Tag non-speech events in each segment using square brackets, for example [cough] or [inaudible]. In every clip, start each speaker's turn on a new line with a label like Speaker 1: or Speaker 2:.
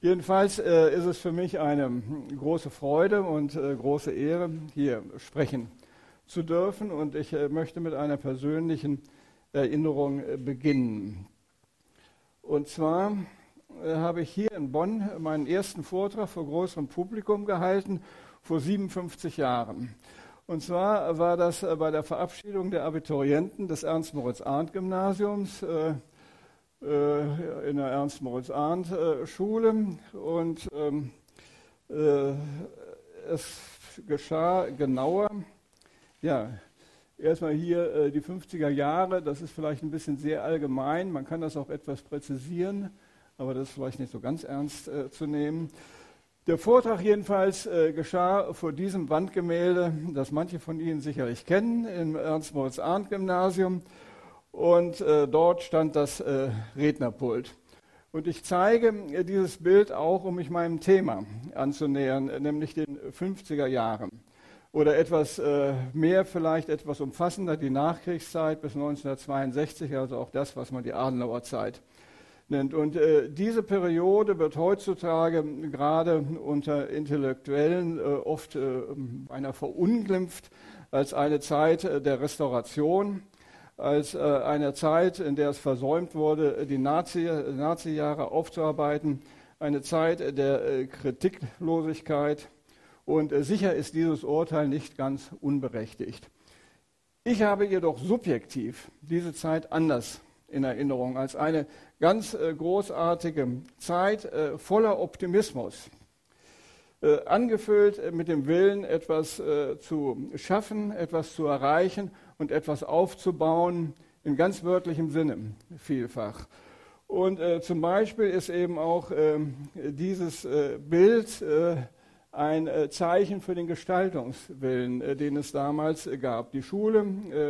Speaker 1: Jedenfalls äh, ist es für mich eine große Freude und äh, große Ehre, hier sprechen zu dürfen. Und ich äh, möchte mit einer persönlichen Erinnerung äh, beginnen. Und zwar äh, habe ich hier in Bonn meinen ersten Vortrag vor größerem Publikum gehalten, vor 57 Jahren. Und zwar war das äh, bei der Verabschiedung der Abiturienten des Ernst-Moritz-Arndt-Gymnasiums äh, in der Ernst-Moritz-Arndt-Schule und ähm, äh, es geschah genauer, ja, erstmal hier äh, die 50er Jahre, das ist vielleicht ein bisschen sehr allgemein, man kann das auch etwas präzisieren, aber das ist vielleicht nicht so ganz ernst äh, zu nehmen. Der Vortrag jedenfalls äh, geschah vor diesem Wandgemälde, das manche von Ihnen sicherlich kennen, im Ernst-Moritz-Arndt-Gymnasium. Und äh, dort stand das äh, Rednerpult. Und ich zeige äh, dieses Bild auch, um mich meinem Thema anzunähern, äh, nämlich den 50er Jahren. Oder etwas äh, mehr, vielleicht etwas umfassender, die Nachkriegszeit bis 1962, also auch das, was man die Adenauer Zeit nennt. Und äh, diese Periode wird heutzutage gerade unter Intellektuellen oft einer verunglimpft als eine Zeit der Restauration als äh, eine Zeit, in der es versäumt wurde, die Nazi-Jahre Nazi aufzuarbeiten, eine Zeit der äh, Kritiklosigkeit. Und äh, sicher ist dieses Urteil nicht ganz unberechtigt. Ich habe jedoch subjektiv diese Zeit anders in Erinnerung als eine ganz äh, großartige Zeit äh, voller Optimismus, äh, angefüllt mit dem Willen, etwas zu schaffen, etwas zu erreichen und etwas aufzubauen, in ganz wörtlichem Sinne vielfach. Und äh, zum Beispiel ist eben auch äh, dieses äh, Bild äh, ein äh, Zeichen für den Gestaltungswillen, äh, den es damals gab. Die Schule,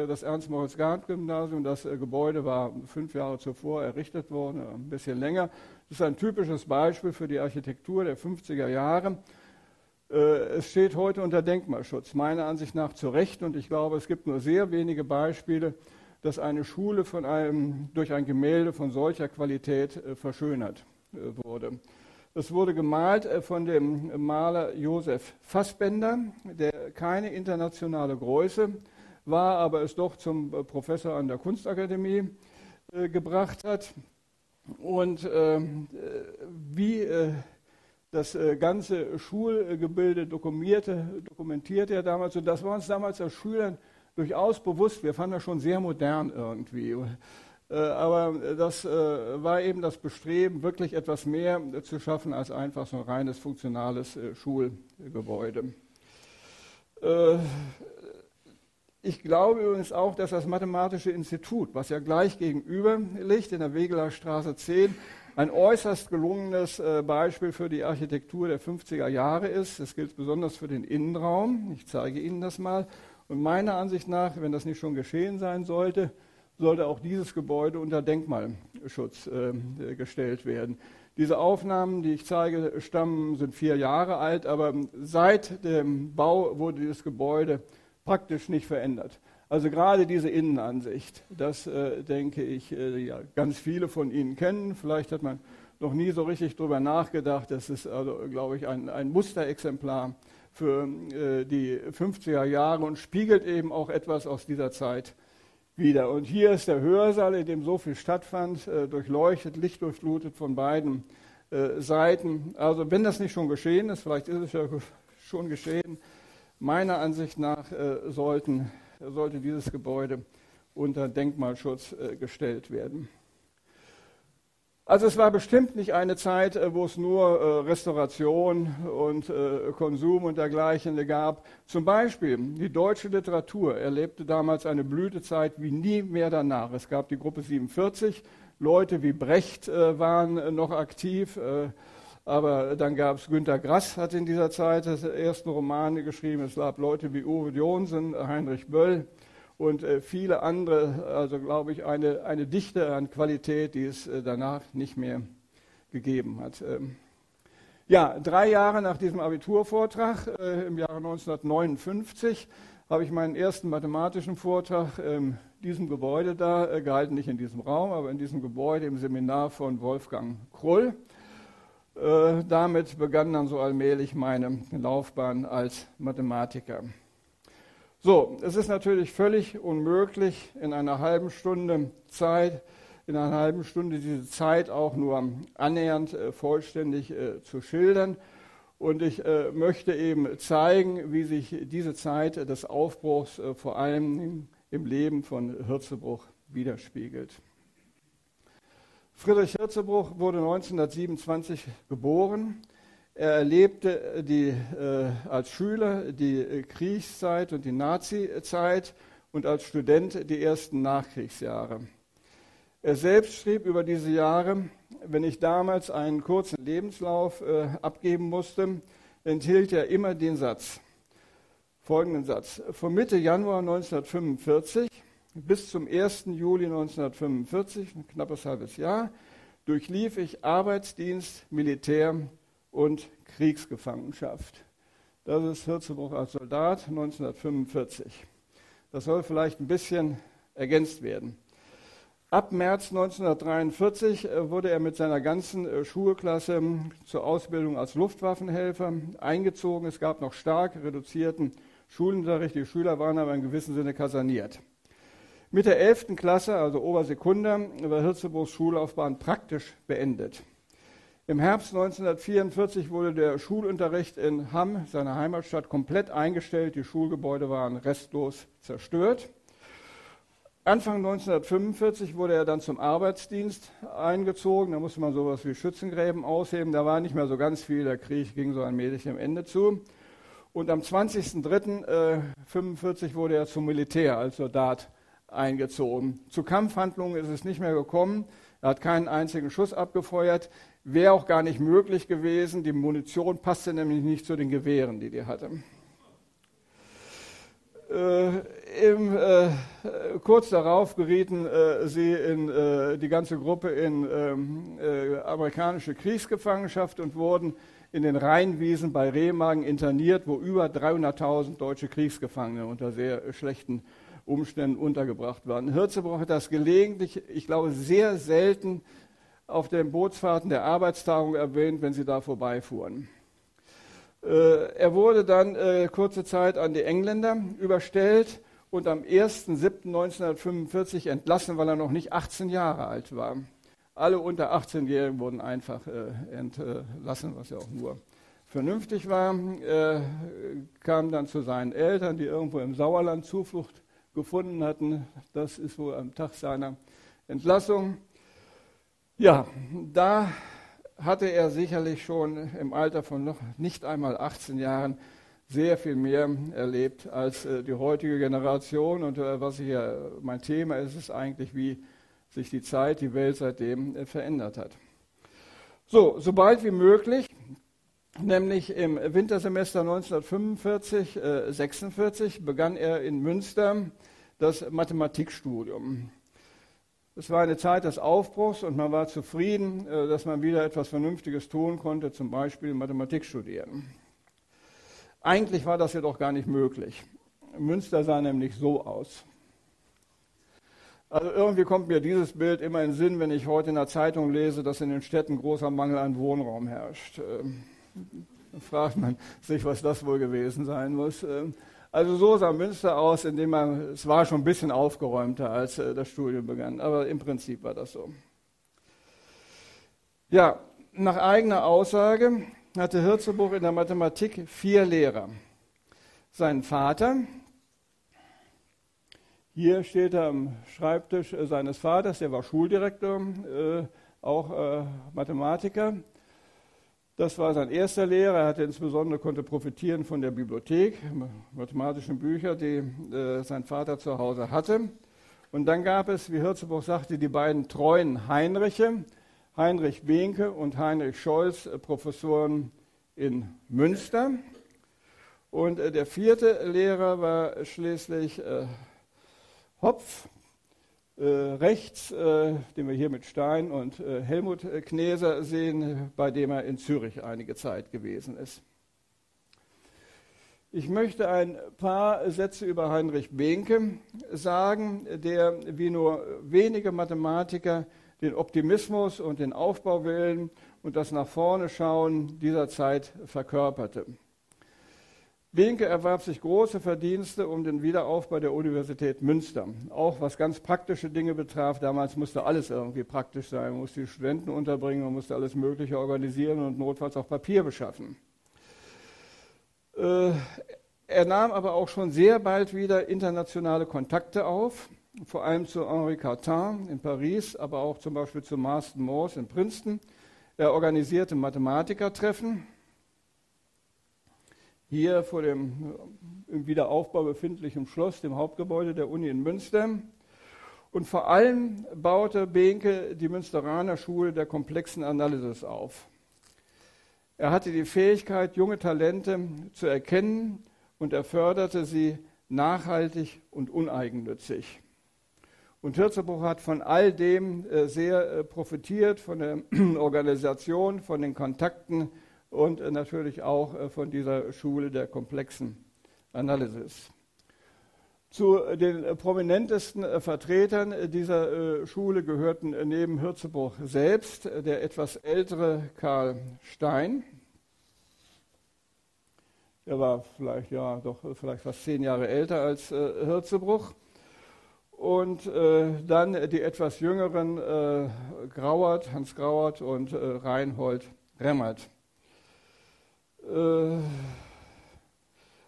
Speaker 1: das Ernst-Moritz-Gardt-Gymnasium, das Gebäude war fünf Jahre zuvor errichtet worden, ein bisschen länger. Das ist ein typisches Beispiel für die Architektur der 50er Jahre. Äh, es steht heute unter Denkmalschutz, meiner Ansicht nach zu Recht. Und ich glaube, es gibt nur sehr wenige Beispiele, dass eine Schule von einem, durch ein Gemälde von solcher Qualität äh, verschönert äh, wurde. Es wurde gemalt von dem Maler Josef Fassbender, der keine internationale Größe war, aber es doch zum Professor an der Kunstakademie gebracht hat. Und wie das äh, ganze Schulgebilde dokumentierte, er damals. Und das war uns damals als Schülern durchaus bewusst. Wir fanden das schon sehr modern irgendwie. Äh, aber das äh, war eben das Bestreben, wirklich etwas mehr zu schaffen als einfach so ein reines funktionales Schulgebäude. Ich glaube übrigens auch, dass das Mathematische Institut, was ja gleich gegenüber liegt, in der Wegeler Straße 10, ein äußerst gelungenes äh, Beispiel für die Architektur der 50er Jahre ist. Das gilt besonders für den Innenraum. Ich zeige Ihnen das mal. Und meiner Ansicht nach, wenn das nicht schon geschehen sein sollte, sollte auch dieses Gebäude unter Denkmalschutz äh, gestellt werden. Diese Aufnahmen, die ich zeige, stammen, sind vier Jahre alt, aber seit dem Bau wurde dieses Gebäude praktisch nicht verändert. Also gerade diese Innenansicht, das äh, denke ich, äh, ja, ganz viele von Ihnen kennen. Vielleicht hat man noch nie so richtig darüber nachgedacht. Das ist, also, glaube ich, ein, ein Musterexemplar für äh, die 50er Jahre und spiegelt eben auch etwas aus dieser Zeit wieder. Und hier ist der Hörsaal, in dem so viel stattfand, äh, durchleuchtet, lichtdurchflutet von beiden äh, Seiten. Also wenn das nicht schon geschehen ist, vielleicht ist es ja schon geschehen, meiner Ansicht nach äh, sollten sollte dieses Gebäude unter Denkmalschutz äh, gestellt werden. Also es war bestimmt nicht eine Zeit, äh, wo es nur äh, Restauration und Konsum und dergleichen gab. Zum Beispiel die deutsche Literatur erlebte damals eine Blütezeit wie nie mehr danach. Es gab die Gruppe 47, Leute wie Brecht waren noch aktiv, aber dann gab es Günter Grass, hat in dieser Zeit das ersten Romane geschrieben. Es gab Leute wie Uwe Jonsen, Heinrich Böll und äh, viele andere. Also glaube ich, eine, eine Dichte an Qualität, die es äh, danach nicht mehr gegeben hat. Ähm, ja, drei Jahre nach diesem Abiturvortrag äh, im Jahre 1959 habe ich meinen ersten mathematischen Vortrag in diesem Gebäude da gehalten, nicht in diesem Raum, aber in diesem Gebäude im Seminar von Wolfgang Krull. Äh, damit begann dann so allmählich meine Laufbahn als Mathematiker. So, es ist natürlich völlig unmöglich, in einer halben Stunde Zeit, in einer halben Stunde diese Zeit auch nur annähernd äh, vollständig äh, zu schildern. Und ich äh, möchte eben zeigen, wie sich diese Zeit des Aufbruchs äh, vor allem im Leben von Hirzebruch widerspiegelt. Friedrich Hirzebruch wurde 1927 geboren. Er erlebte die, äh, als Schüler die äh, Kriegszeit und die Nazizeit und als Student die ersten Nachkriegsjahre. Er selbst schrieb über diese Jahre, wenn ich damals einen kurzen Lebenslauf äh, abgeben musste, enthielt er immer den Satz, folgenden Satz. Von Mitte Januar 1945 bis zum 1. Juli 1945, ein knappes halbes Jahr, durchlief ich Arbeitsdienst, Militär und Kriegsgefangenschaft. Das ist Hirzebruch als Soldat 1945. Das soll vielleicht ein bisschen ergänzt werden. Ab März 1943 äh, wurde er mit seiner ganzen äh, Schulklasse zur Ausbildung als Luftwaffenhelfer eingezogen. Es gab noch stark reduzierten Schulunterricht. Die Schüler waren aber in gewissem Sinne kaserniert. Mit der 11. Klasse, also Obersekunda, war Hirzebruchs Schullaufbahn praktisch beendet. Im Herbst 1944 wurde der Schulunterricht in Hamm, seiner Heimatstadt, komplett eingestellt. Die Schulgebäude waren restlos zerstört. Anfang 1945 wurde er dann zum Arbeitsdienst eingezogen. Da musste man sowas wie Schützengräben ausheben. Da war nicht mehr so ganz viel. Der Krieg ging so allmählich am Ende zu. Und am 20.03.1945 wurde er zum Militär als Soldat eingezogen. Zu Kampfhandlungen ist es nicht mehr gekommen. Er hat keinen einzigen Schuss abgefeuert. Wäre auch gar nicht möglich gewesen. Die Munition passte nämlich nicht zu den Gewehren, die die hatte. Äh, im, äh, kurz darauf gerieten äh, sie in, äh, die ganze Gruppe in ähm, äh, amerikanische Kriegsgefangenschaft und wurden in den Rheinwiesen bei Remagen interniert, wo über 300.000 deutsche Kriegsgefangene unter sehr schlechten Umständen untergebracht waren. Hirzebruch hat das gelegentlich, ich glaube sehr selten, auf den Bootsfahrten der Arbeitstagung erwähnt, wenn sie da vorbeifuhren. Äh, er wurde dann äh, kurze Zeit an die Engländer überstellt und am 1.7.1945 entlassen, weil er noch nicht 18 Jahre alt war. Alle unter 18-Jährigen wurden einfach äh, entlassen, was ja auch nur vernünftig war. Kam dann zu seinen Eltern, die irgendwo im Sauerland Zuflucht gefunden hatten. Das ist wohl am Tag seiner Entlassung. Ja, da hatte er sicherlich schon im Alter von noch nicht einmal 18 Jahren sehr viel mehr erlebt als äh, die heutige Generation. Und äh, was hier mein Thema ist, ist eigentlich, wie sich die Zeit, die Welt seitdem äh, verändert hat. So, sobald wie möglich, nämlich im Wintersemester 1945, 46, begann er in Münster das Mathematikstudium. Es war eine Zeit des Aufbruchs und man war zufrieden, äh, dass man wieder etwas Vernünftiges tun konnte, zum Beispiel Mathematik studieren. Eigentlich war das jedoch gar nicht möglich. Münster sah nämlich so aus. Also irgendwie kommt mir dieses Bild immer in den Sinn, wenn ich heute in der Zeitung lese, dass in den Städten großer Mangel an Wohnraum herrscht. Fragt man sich, was das wohl gewesen sein muss. Ähm, also so sah Münster aus, indem man, es war schon ein bisschen aufgeräumter, als äh, das Studium begann, aber im Prinzip war das so. Ja, nach eigener Aussage hatte Hirzebuch in der Mathematik vier Lehrer. Sein Vater, hier steht er am Schreibtisch äh, seines Vaters, der war Schuldirektor, äh, auch Mathematiker. Das war sein erster Lehrer. Er hatte insbesondere konnte profitieren von der Bibliothek, mathematischen Bücher, die äh, sein Vater zu Hause hatte. Und dann gab es, wie Hirzebuch sagte, die beiden treuen Heinriche, Heinrich Behnke und Heinrich Scholz, äh, Professoren in Münster. Und äh, der vierte Lehrer war schließlich äh, Hopf, rechts, äh, den wir hier mit Stein und äh, Helmut Kneser sehen, bei dem er in Zürich einige Zeit gewesen ist. Ich möchte ein paar Sätze über Heinrich Behnke sagen, der wie nur wenige Mathematiker den Optimismus und den Aufbauwillen und das nach vorne schauen dieser Zeit verkörperte. Behnke erwarb sich große Verdienste um den Wiederaufbau der Universität Münster. Auch was ganz praktische Dinge betraf, damals musste alles irgendwie praktisch sein. Man musste die Studenten unterbringen, man musste alles Mögliche organisieren und notfalls auch Papier beschaffen. Äh, er nahm aber auch schon sehr bald wieder internationale Kontakte auf, vor allem zu Henri Cartin in Paris, aber auch zum Beispiel zu Marston Morse in Princeton. Er organisierte Mathematikertreffen, hier vor dem im Wiederaufbau befindlichen Schloss, dem Hauptgebäude der Uni in Münster. Und vor allem baute Behnke die Münsteraner Schule der komplexen Analysis auf. Er hatte die Fähigkeit, junge Talente zu erkennen und er förderte sie nachhaltig und uneigennützig. Und Hirzebruch hat von all dem äh, sehr äh, profitiert, von der [clears throat] Organisation, von den Kontakten und äh, natürlich auch äh, von dieser Schule der komplexen Analysis. Zu den äh, prominentesten Vertretern dieser Schule gehörten neben Hirzebruch selbst der etwas ältere Karl Stein. Er war vielleicht, ja, doch vielleicht fast zehn Jahre älter als Hirzebruch. Und äh, dann die etwas jüngeren äh, Grauert, Hans Grauert und äh, Reinhold Remmert. Äh,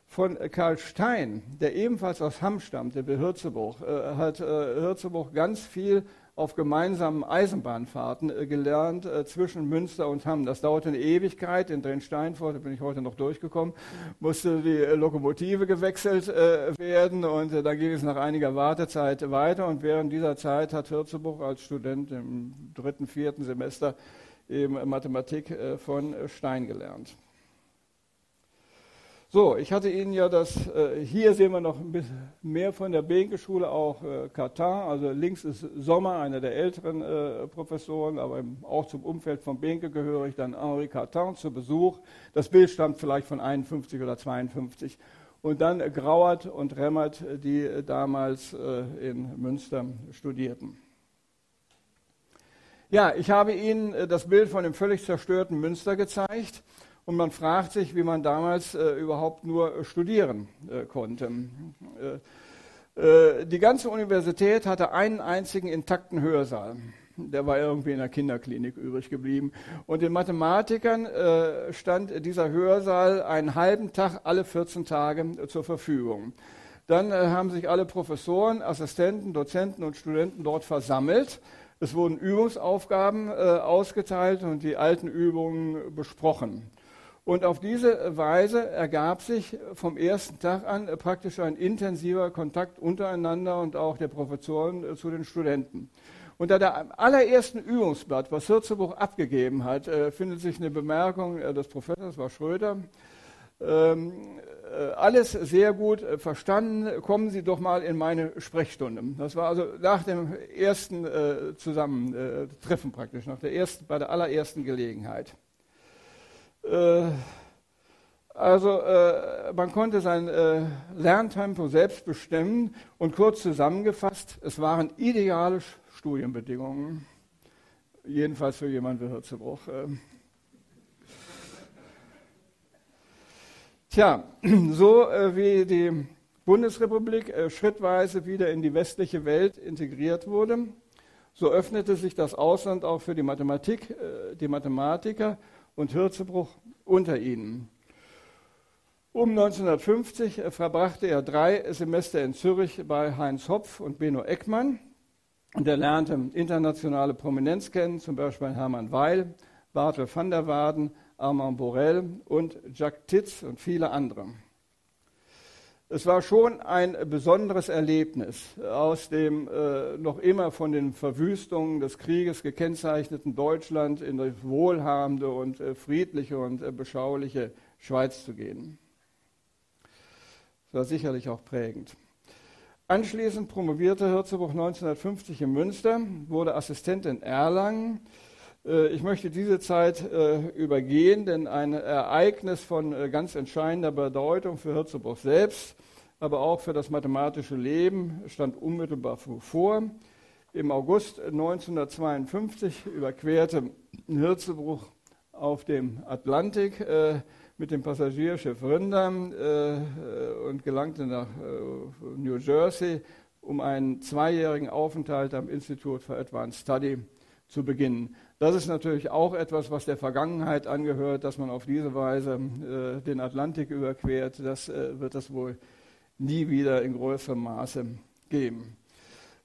Speaker 1: von Karl Stein, der ebenfalls aus Hamm stammte, bei Hürzebuch, äh, hat äh, Hürzebuch ganz viel auf gemeinsamen Eisenbahnfahrten gelernt zwischen Münster und Hamm. Das dauerte eine Ewigkeit. In Drensteinfurt, da bin ich heute noch durchgekommen, musste die Lokomotive gewechselt werden und dann ging es nach einiger Wartezeit weiter. Und während dieser Zeit hat Hürzebuch als Student im dritten, vierten Semester eben Mathematik von Stein gelernt. So, ich hatte Ihnen ja das, äh, hier sehen wir noch ein bisschen mehr von der Behnke-Schule, auch äh, Katar. Also links ist Sommer, einer der älteren äh, Professoren, aber im, auch zum Umfeld von Behnke gehörig, dann Henri Katar zu Besuch. Das Bild stammt vielleicht von 51 oder 52. Und dann Grauert und Remmert, die damals äh, in Münster studierten. Ja, ich habe Ihnen äh, das Bild von dem völlig zerstörten Münster gezeigt. Und man fragt sich, wie man damals äh, überhaupt nur studieren äh, konnte. Äh, äh, die ganze Universität hatte einen einzigen intakten Hörsaal. Der war irgendwie in der Kinderklinik übrig geblieben. Und den Mathematikern äh, stand dieser Hörsaal einen halben Tag alle 14 Tage zur Verfügung. Dann äh, haben sich alle Professoren, Assistenten, Dozenten und Studenten dort versammelt. Es wurden Übungsaufgaben ausgeteilt und die alten Übungen besprochen. Und auf diese Weise ergab sich vom ersten Tag an praktisch ein intensiver Kontakt untereinander und auch der Professoren äh, zu den Studenten. Unter dem allerersten Übungsblatt, was Hirzebuch abgegeben hat, äh, findet sich eine Bemerkung äh, des Professors, war Schröder. Ähm, alles sehr gut verstanden. Kommen Sie doch mal in meine Sprechstunde. Das war also nach dem ersten Zusammentreffen praktisch, nach der ersten, bei der allerersten Gelegenheit. Äh, also äh, man konnte sein äh, Lerntempo selbst bestimmen und kurz zusammengefasst, es waren ideale Studienbedingungen, jedenfalls für jemanden wie Hirzebruch. Tja, [clears throat] so wie die Bundesrepublik schrittweise wieder in die westliche Welt integriert wurde, so öffnete sich das Ausland auch für die Mathematik, die Mathematiker und Hirzebruch unter ihnen. Um 1950 verbrachte er drei Semester in Zürich bei Heinz Hopf und Benno Eckmann. Und er lernte internationale Prominenz kennen, zum Beispiel Hermann Weil, Bartel van der Waden, Armand Borel und Jacques Titz und viele andere. Es war schon ein besonderes Erlebnis aus dem äh, noch immer von den Verwüstungen des Krieges gekennzeichneten Deutschland in die wohlhabende und äh, friedliche und äh, beschauliche Schweiz zu gehen. Das war sicherlich auch prägend. Anschließend promovierte Hirzebuch 1950 in Münster, wurde Assistent in Erlangen. Äh, ich möchte diese Zeit äh, übergehen, denn ein Ereignis von äh, ganz entscheidender Bedeutung für Hirzebuch selbst aber auch für das mathematische Leben stand unmittelbar vor. Im August 1952 überquerte Hirzebruch auf dem Atlantik mit dem Passagierschiff Rinder und gelangte nach New Jersey, um einen zweijährigen Aufenthalt am Institute for Advanced Study zu beginnen. Das ist natürlich auch etwas, was der Vergangenheit angehört, dass man auf diese Weise äh, den Atlantik überquert. Das äh, wird es wohl nie wieder in größerem Maße geben.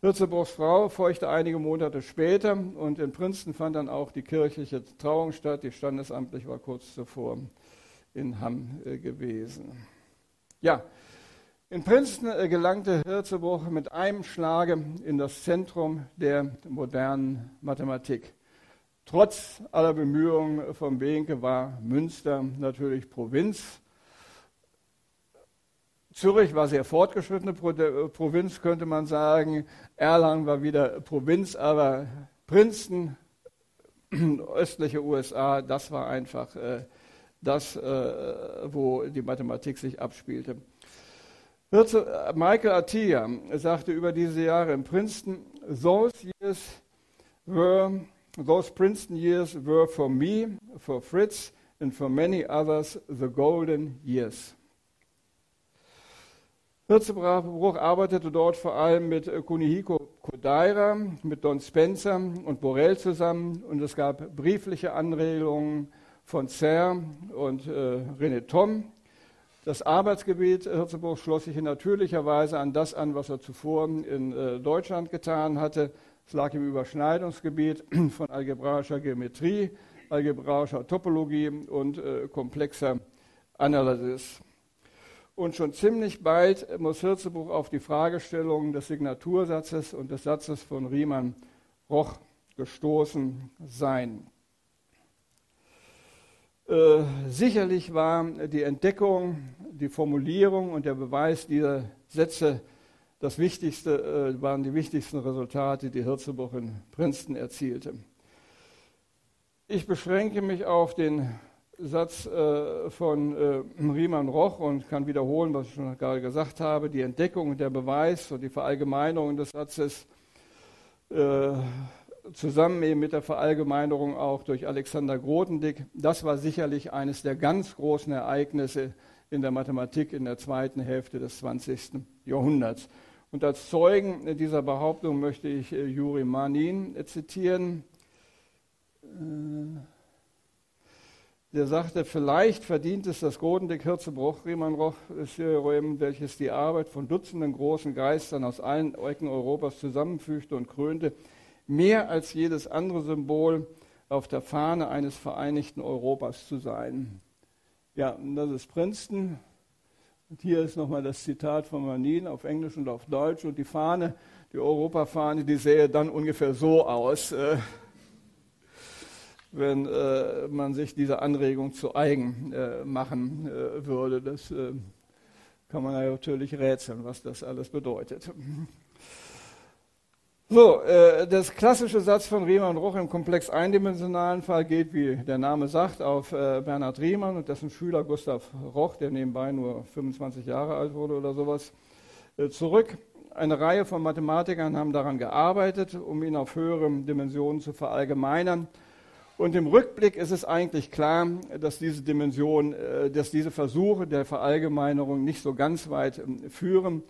Speaker 1: Hirzebruchs Frau feuchte einige Monate später und in Princeton fand dann auch die kirchliche Trauung statt. Die standesamtlich war kurz zuvor in Hamm äh, gewesen. Ja, in Princeton äh, gelangte Hirzebruch mit einem Schlage in das Zentrum der modernen Mathematik. Trotz aller Bemühungen von Behnke war Münster natürlich Provinz. Zürich war sehr fortgeschrittene äh, Provinz, könnte man sagen. Erlangen war wieder Provinz, aber Princeton, [clears throat] östliche USA, das war einfach äh, das, wo die Mathematik sich abspielte. Äh, Michael Attia sagte über diese Jahre in Princeton, those years were, those Princeton years were for me, for Fritz and for many others the golden years. Hirzebruch arbeitete dort vor allem mit Kunihiko Kodaira, mit Don Spencer und Borel zusammen und es gab briefliche Anregungen von Serre und äh, René Tom. Das Arbeitsgebiet Hirzebruch schloss sich in natürlicher Weise an das an, was er zuvor in äh, Deutschland getan hatte. Es lag im Überschneidungsgebiet [clears throat] von algebraischer Geometrie, algebraischer Topologie und äh, komplexer Analysis. Und schon ziemlich bald muss Hirzebruch auf die Fragestellungen des Signatursatzes und des Satzes von Riemann-Roch gestoßen sein. Äh, sicherlich war die Entdeckung, die Formulierung und der Beweis dieser Sätze das Wichtigste, äh, waren die wichtigsten Resultate, die Hirzebruch in Princeton erzielte. Ich beschränke mich auf den Satz äh, von äh, Riemann Roch und kann wiederholen, was ich schon gerade gesagt habe. Die Entdeckung und der Beweis und die Verallgemeinerung des Satzes äh, zusammen eben mit der Verallgemeinerung auch durch Alexander Grothendieck, das war sicherlich eines der ganz großen Ereignisse in der Mathematik in der zweiten Hälfte des 20. Jahrhunderts. Und als Zeugen dieser Behauptung möchte ich äh, Juri Manin zitieren. Äh, der sagte, vielleicht verdient es das Grothendieck-Hirzebruch, Riemann-Roch-Theorem, welches die Arbeit von Dutzenden großen Geistern aus allen Ecken Europas zusammenfügte und krönte, mehr als jedes andere Symbol auf der Fahne eines vereinigten Europas zu sein. Ja, das ist Princeton. Und hier ist nochmal das Zitat von Manin auf Englisch und auf Deutsch. Und die Fahne, die Europafahne, die sähe dann ungefähr so aus, äh, wenn äh, man sich diese Anregung zu eigen äh, machen äh, würde. Das äh, kann man natürlich rätseln, was das alles bedeutet. So, äh, das klassische Satz von Riemann Roch im komplex eindimensionalen Fall geht, wie der Name sagt, auf äh, Bernhard Riemann und dessen Schüler Gustav Roch, der nebenbei nur 25 Jahre alt wurde oder sowas, äh, zurück. Eine Reihe von Mathematikern haben daran gearbeitet, um ihn auf höhere Dimensionen zu verallgemeinern. Und im Rückblick ist es eigentlich klar, dass diese Dimension, äh, dass diese Versuche der Verallgemeinerung nicht so ganz weit ähm, führen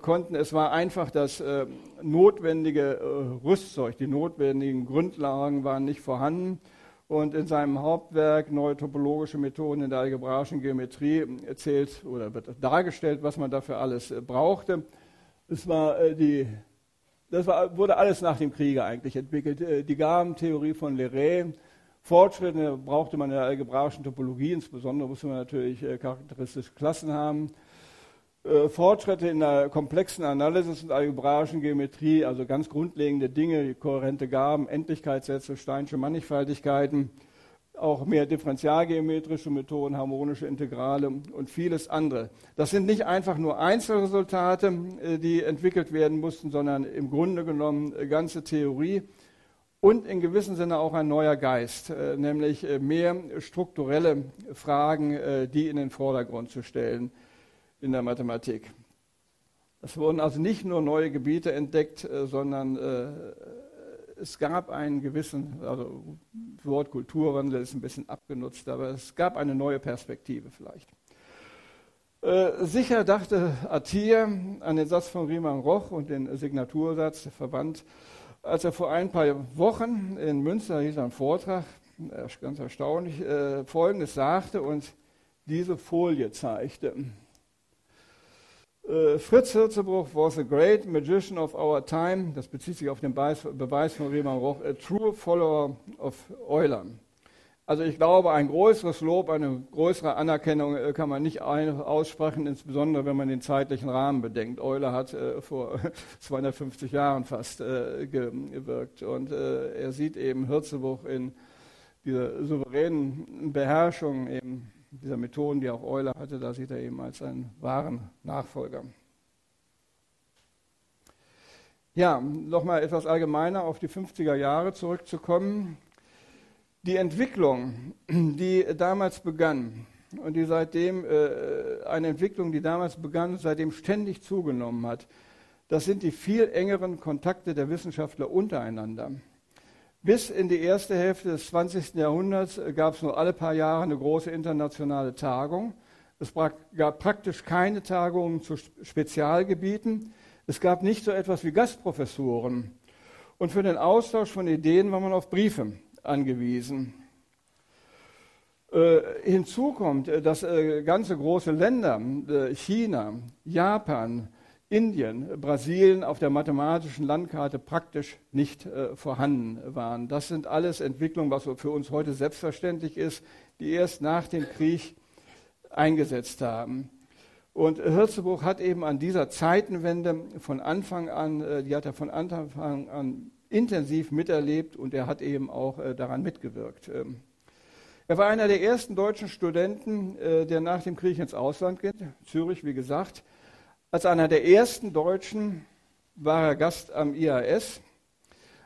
Speaker 1: konnten. Es war einfach das äh, notwendige äh, Rüstzeug, die notwendigen Grundlagen waren nicht vorhanden. Und in seinem Hauptwerk Neue topologische Methoden in der algebraischen Geometrie erzählt oder wird dargestellt, was man dafür alles äh, brauchte. Es war äh, die, das war, wurde alles nach dem Kriege eigentlich entwickelt. Äh, die Gabentheorie von Leray, Fortschritte brauchte man in der algebraischen Topologie, insbesondere musste man natürlich charakteristische Klassen haben. Äh, Fortschritte in der komplexen Analysis und algebraischen Geometrie, also ganz grundlegende Dinge, kohärente Gaben, Endlichkeitssätze, Steinsche Mannigfaltigkeiten, auch mehr differentialgeometrische Methoden, harmonische Integrale und vieles andere. Das sind nicht einfach nur Einzelresultate, äh, die entwickelt werden mussten, sondern im Grunde genommen äh, ganze Theorie und in gewissem Sinne auch ein neuer Geist, nämlich mehr strukturelle Fragen, die in den Vordergrund zu stellen in der Mathematik. Es wurden also nicht nur neue Gebiete entdeckt, äh, sondern äh, es gab einen gewissen, also das Wort Kulturwandel ist ein bisschen abgenutzt, aber es gab eine neue Perspektive vielleicht. Äh, sicher dachte Attier an den Satz von Riemann Roch und den Signatursatz verwandt, als er vor ein paar Wochen in Münster hielt einen Vortrag, ganz erstaunlich, Folgendes sagte und diese Folie zeigte. Uh, Fritz Hirzebruch was a great magician of our time. Das bezieht sich auf den Beweis von Riemann Roch. A true follower of Euler. Also ich glaube, ein größeres Lob, eine größere Anerkennung äh, kann man nicht aussprechen, insbesondere wenn man den zeitlichen Rahmen bedenkt. Euler hat äh, vor [laughs] 250 Jahren fast äh, gewirkt und äh, er sieht eben Hirzebruch in dieser souveränen Beherrschung eben dieser Methoden, die auch Euler hatte, da sieht er eben als einen wahren Nachfolger. Ja, nochmal etwas allgemeiner auf die 50er Jahre zurückzukommen. Die Entwicklung, die damals begann und die seitdem, äh, eine Entwicklung, die damals begann und seitdem ständig zugenommen hat, das sind die viel engeren Kontakte der Wissenschaftler untereinander. Bis in die erste Hälfte des 20. Jahrhunderts gab es nur alle paar Jahre eine große internationale Tagung. Es gab praktisch keine Tagungen zu Spezialgebieten. Es gab nicht so etwas wie Gastprofessoren. Und für den Austausch von Ideen war man auf Briefe angewiesen. Äh, hinzu kommt, äh, dass äh, ganze große Länder, äh, China, Japan, Indien, Brasilien auf der mathematischen Landkarte praktisch nicht äh, vorhanden waren. Das sind alles Entwicklungen, was für uns heute selbstverständlich ist, die erst nach dem Krieg eingesetzt haben. Und Hirzebruch hat eben an dieser Zeitenwende von Anfang an, äh, die hat er von Anfang an intensiv miterlebt und er hat eben auch äh, daran mitgewirkt. Ähm, er war einer der ersten deutschen Studenten, äh, der nach dem Krieg ins Ausland geht, Zürich, wie gesagt, als einer der ersten Deutschen war er Gast am IAS.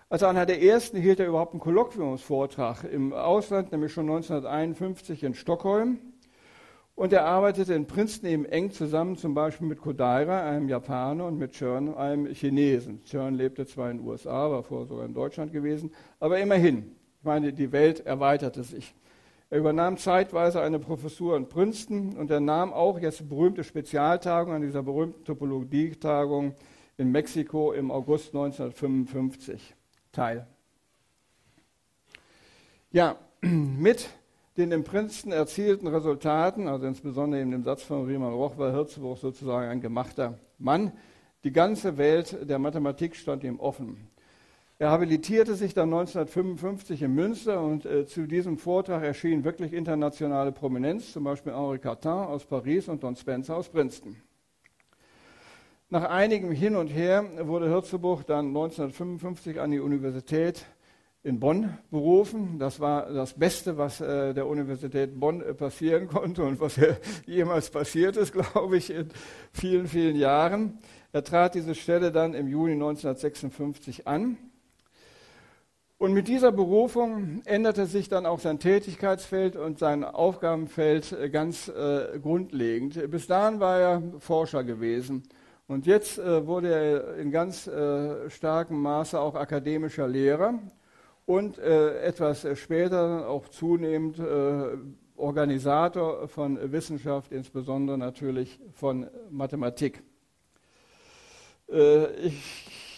Speaker 1: Als einer der ersten hielt er überhaupt einen Kolloquiumsvortrag im Ausland, nämlich schon 1951 in Stockholm. Und er arbeitete in Princeton eben eng zusammen, zum Beispiel mit Kodaira, einem Japaner, und mit Chern, einem Chinesen. Chern lebte zwar in den USA, war vorher sogar in Deutschland gewesen, aber immerhin. Ich meine, die Welt erweiterte sich. Er übernahm zeitweise eine Professur in Princeton und er nahm auch jetzt berühmte Spezialtagung an dieser berühmten Topologietagung in Mexiko im August 1955 teil. Ja, [clears throat] mit den in Princeton erzielten Resultaten, also insbesondere in dem Satz von Riemann Roch, war Hirzebruch sozusagen ein gemachter Mann. Die ganze Welt der Mathematik stand ihm offen. Er habilitierte sich dann 1955 in Münster und äh, zu diesem Vortrag erschien wirklich internationale Prominenz, zum Beispiel Henri Cartin aus Paris und Don Spencer aus Princeton. Nach einigem Hin und Her wurde Hirzebruch dann 1955 an die Universität in Bonn berufen. Das war das Beste, was äh, der Universität Bonn äh, passieren konnte und was äh, jemals passiert ist, [laughs] glaube ich, in vielen, vielen Jahren. Er trat diese Stelle dann im Juni 1956 an und mit dieser Berufung änderte sich dann auch sein Tätigkeitsfeld und sein Aufgabenfeld äh, ganz äh, grundlegend. Bis dahin war er Forscher gewesen. Und jetzt äh, wurde er in ganz äh, starkem Maße auch akademischer Lehrer und äh, etwas später auch zunehmend äh, Organisator von Wissenschaft, insbesondere natürlich von Mathematik. ich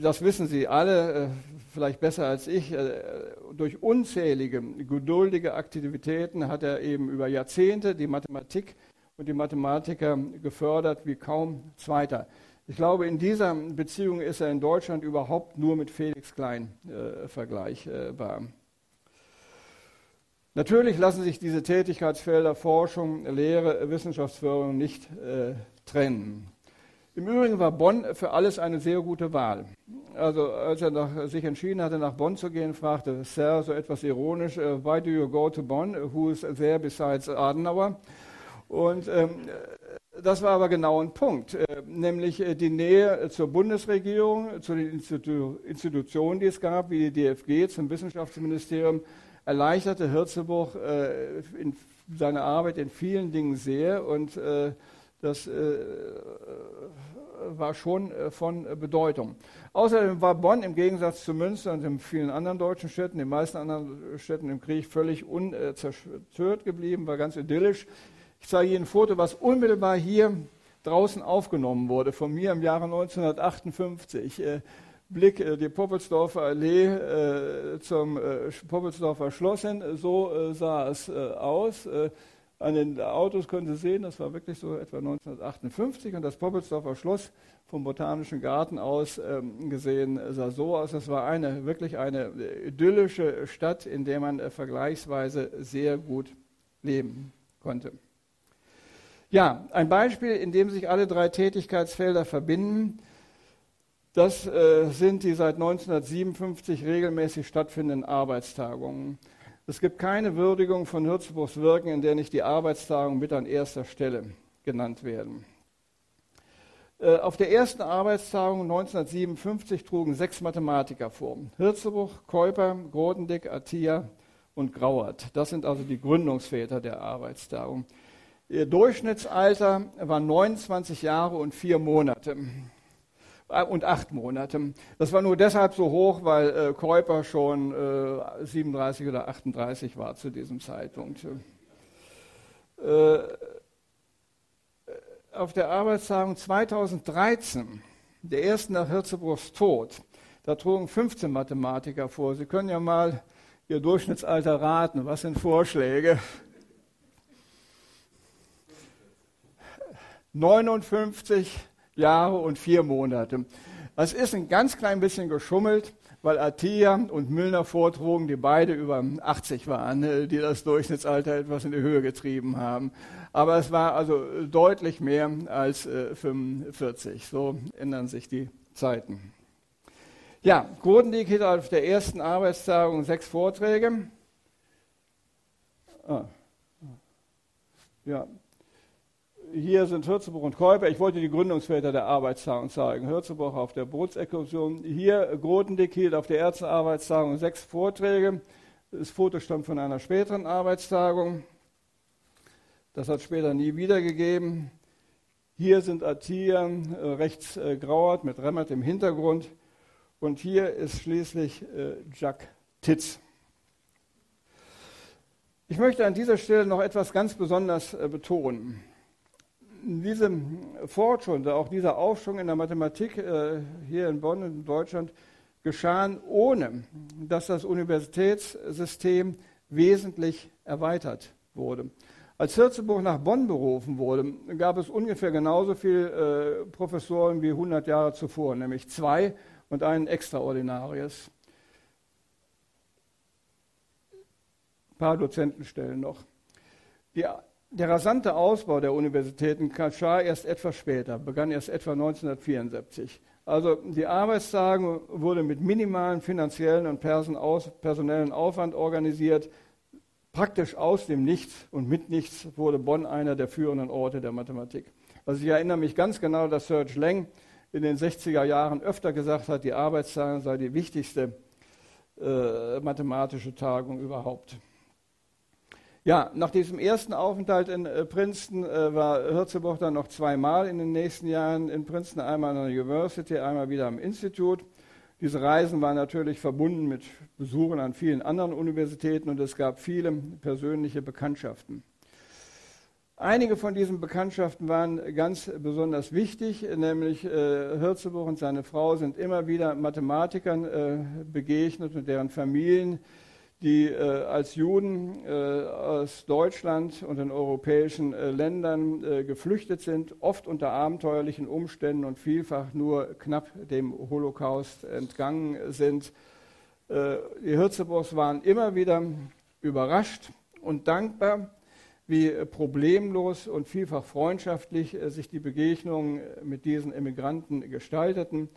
Speaker 1: das wissen Sie alle, äh, vielleicht besser als ich, äh, durch unzählige geduldige Aktivitäten hat er eben über Jahrzehnte die Mathematik und die Mathematiker gefördert wie kaum zweiter. Ich glaube, in dieser Beziehung ist er in Deutschland überhaupt nur mit Felix Klein äh, vergleichbar. Natürlich lassen sich diese Tätigkeitsfelder Forschung, Lehre, Wissenschaftsförderung nicht äh, trennen. Im Übrigen war Bonn für alles eine sehr gute Wahl. Also als er nach, sich entschieden hatte, nach Bonn zu gehen, fragte Sir so etwas ironisch, uh, why do you go to Bonn? Who is there besides Adenauer? Und ähm, das war aber genau ein Punkt, äh, nämlich äh, die Nähe zur Bundesregierung, zu den Institu Institutionen, die es gab, wie die DFG, zum Wissenschaftsministerium, erleichterte Hirzebruch äh, in seiner Arbeit in vielen Dingen sehr und äh, Das äh, war schon äh, von Bedeutung. Außerdem war Bonn im Gegensatz zu Münster und in vielen anderen deutschen Städten, den meisten anderen Städten im Krieg, völlig unzerstört geblieben, war ganz idyllisch. Ich zeige Ihnen ein Foto, was unmittelbar hier draußen aufgenommen wurde, von mir im Jahre 1958. Äh, Blick die Poppelsdorfer Allee zum Poppelsdorfer Schloss hin, so sah es aus. Äh, an den Autos können Sie sehen, das war wirklich so etwa 1958 und das Poppelsdorfer Schloss vom Botanischen Garten aus ähm, gesehen sah so aus. Das war eine, wirklich eine idyllische Stadt, in der man vergleichsweise sehr gut leben konnte. Ja, ein Beispiel, in dem sich alle drei Tätigkeitsfelder verbinden, das äh, sind die seit 1957 regelmäßig stattfindenden Arbeitstagungen. Es gibt keine Würdigung von Hürzebruchs Wirken, in der nicht die Arbeitstagungen mit an erster Stelle genannt werden. Äh, auf der ersten Arbeitstagung 1957 trugen sechs Mathematiker vor. Hirzebruch, Keuper, Grodendick, Attia und Grauert. Das sind also die Gründungsväter der Arbeitstagung. Ihr Durchschnittsalter war 29 Jahre und vier Monate und acht Monate. Das war nur deshalb so hoch, weil äh, Käuper schon äh, 37 oder 38 war zu diesem Zeitpunkt. Äh, auf der Arbeitstagung 2013, der ersten nach Hirzebruchs Tod, da trugen 15 Mathematiker vor. Sie können ja mal Ihr Durchschnittsalter raten. Was sind Vorschläge? 59 Jahre und vier Monate. Das ist ein ganz klein bisschen geschummelt, weil Attia und Müllner vortrugen, die beide über 80 waren, äh, die das Durchschnittsalter etwas in die Höhe getrieben haben. Aber es war also deutlich mehr als 45. Äh, so ändern sich die Zeiten. Ja, Grotendieck hielt auf der ersten Arbeitstagung sechs Vorträge. Ah. Ja, hier sind Hürzebuch und Käuper. Ich wollte die Gründungsväter der Arbeitstagung zeigen. Hürzebuch auf der Bootsexkursion. Hier Grotendick hielt auf der ersten Arbeitstagung sechs Vorträge. Das Foto stammt von einer späteren Arbeitstagung. Das hat später nie wiedergegeben. Hier sind Attia, äh, rechts äh, Grauert mit Remmert im Hintergrund. Und hier ist schließlich äh, Jack Titz. Ich möchte an dieser Stelle noch etwas ganz besonders äh, betonen diese Fortschritte, auch dieser Aufschwung in der Mathematik äh, hier in Bonn in Deutschland geschahen, ohne dass das Universitätssystem wesentlich erweitert wurde. Als Hirzeburg nach Bonn berufen wurde, gab es ungefähr genauso viele äh, Professoren wie 100 Jahre zuvor, nämlich zwei und einen Extraordinarius. Ein paar Dozentenstellen noch. Die der rasante Ausbau der Universitäten geschah erst etwas später, begann erst etwa 1974. Also die Arbeitstage wurde mit minimalen finanziellen und personellen Aufwand organisiert. Praktisch aus dem Nichts und mit Nichts wurde Bonn einer der führenden Orte der Mathematik. Also ich erinnere mich ganz genau, dass Serge Leng in den 60er Jahren öfter gesagt hat, die Arbeitstagung sei die wichtigste äh, mathematische Tagung überhaupt. Ja, nach diesem ersten Aufenthalt in äh, Princeton äh, war Hirzebruch dann noch zweimal in den nächsten Jahren in Princeton, einmal an der University, einmal wieder am Institut. Diese Reisen waren natürlich verbunden mit Besuchen an vielen anderen Universitäten und es gab viele persönliche Bekanntschaften. Einige von diesen Bekanntschaften waren ganz besonders wichtig, nämlich äh, Hirzebruch und seine Frau sind immer wieder Mathematikern äh, begegnet und deren Familien, die äh, als Juden äh, aus Deutschland und den europäischen äh, Ländern äh, geflüchtet sind, oft unter abenteuerlichen Umständen und vielfach nur knapp dem Holocaust entgangen sind. Äh, die Hirzebos waren immer wieder überrascht und dankbar, wie problemlos und vielfach freundschaftlich äh, sich die Begegnungen mit diesen Emigranten gestalteten.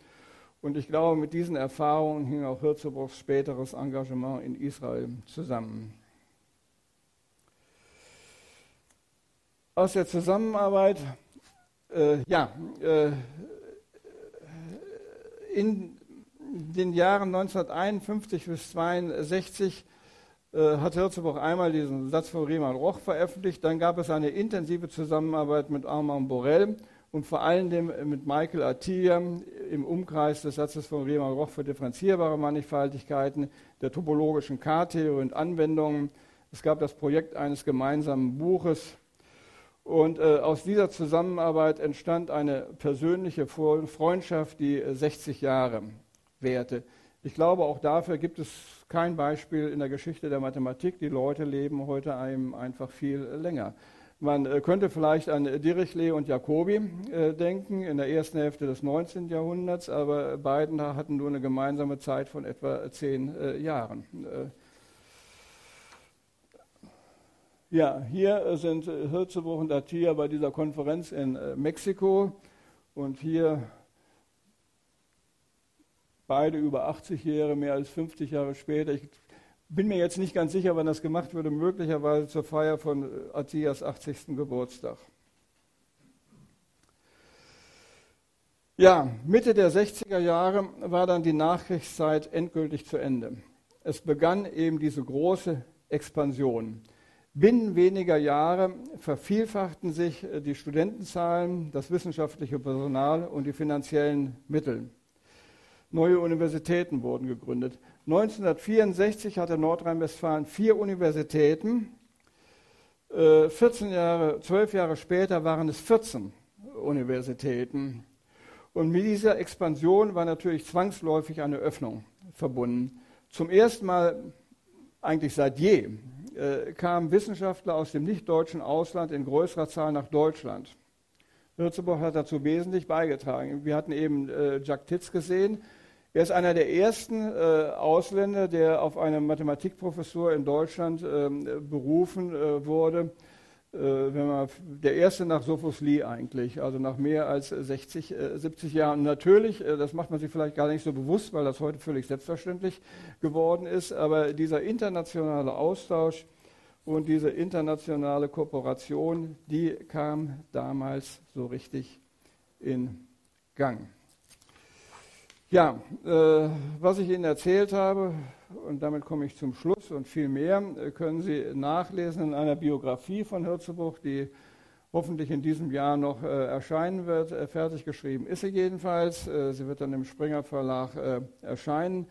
Speaker 1: Und ich glaube, mit diesen Erfahrungen hing auch Hirzebruchs späteres Engagement in Israel zusammen. Aus der Zusammenarbeit, äh, ja, äh, in den Jahren 1951 bis 1962 äh, hat Hirzebruch einmal diesen Satz von Riemann Roch veröffentlicht. Dann gab es eine intensive Zusammenarbeit mit Armand Borel und vor allem mit Michael Atiyah im Umkreis des Satzes von Riemann Roch für differenzierbare Mannigfaltigkeiten, der topologischen K-Theorie und Anwendungen. Es gab das Projekt eines gemeinsamen Buches. Und äh, aus dieser Zusammenarbeit entstand eine persönliche Freundschaft, die 60 Jahre währte. Ich glaube, auch dafür gibt es kein Beispiel in der Geschichte der Mathematik. Die Leute leben heute einem einfach viel länger. Man äh, könnte vielleicht an Dirichlet und Jacobi äh, denken in der ersten Hälfte des 19. Jahrhunderts, aber beiden hatten nur eine gemeinsame Zeit von etwa zehn äh, Jahren. Ja, hier sind Hirzebruch und Atia bei dieser Konferenz in Mexiko und hier beide über 80 Jahre, mehr als 50 Jahre später. Ich bin mir jetzt nicht ganz sicher, wann das gemacht wurde, möglicherweise zur Feier von Attias 80. Geburtstag. Ja, Mitte der 60er Jahre war dann die Nachkriegszeit endgültig zu Ende. Es begann eben diese große Expansion. Binnen weniger Jahre vervielfachten sich die Studentenzahlen, das wissenschaftliche Personal und die finanziellen Mittel. Neue Universitäten wurden gegründet. 1964 hatte Nordrhein-Westfalen vier Universitäten. 14 äh, Jahre, 12 Jahre später waren es 14 Universitäten. Und mit dieser Expansion war natürlich zwangsläufig eine Öffnung verbunden. Zum ersten Mal, eigentlich seit je, äh, kamen Wissenschaftler aus dem nicht-deutschen Ausland in größerer Zahl nach Deutschland. Würzburg hat dazu wesentlich beigetragen. Wir hatten eben äh, Jack Titz gesehen, er ist einer der ersten äh, Ausländer, der auf eine Mathematikprofessur in Deutschland äh, berufen äh, wurde. Äh, wenn man, der erste nach Sophus Lee eigentlich, also nach mehr als 60, 70 äh, Jahren. Natürlich, äh, das macht man sich vielleicht gar nicht so bewusst, weil das heute völlig selbstverständlich geworden ist, aber dieser internationale Austausch und diese internationale Kooperation, die kam damals so richtig in Gang. Ja, äh, was ich Ihnen erzählt habe, und damit komme ich zum Schluss und viel mehr, äh, können Sie nachlesen in einer Biografie von Hirzebruch, die hoffentlich in diesem Jahr noch äh, erscheinen wird. Äh, fertig geschrieben ist sie jedenfalls. Äh, sie wird dann im Springer Verlag äh, erscheinen.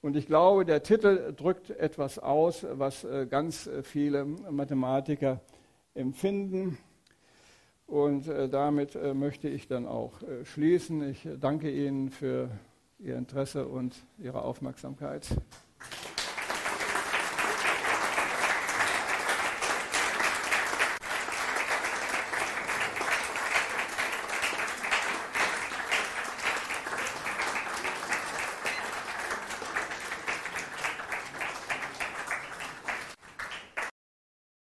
Speaker 1: Und ich glaube, der Titel drückt etwas aus, was ganz viele Mathematiker empfinden. Und damit möchte ich dann auch schließen. Ich danke Ihnen für Ihr Interesse und Ihre Aufmerksamkeit.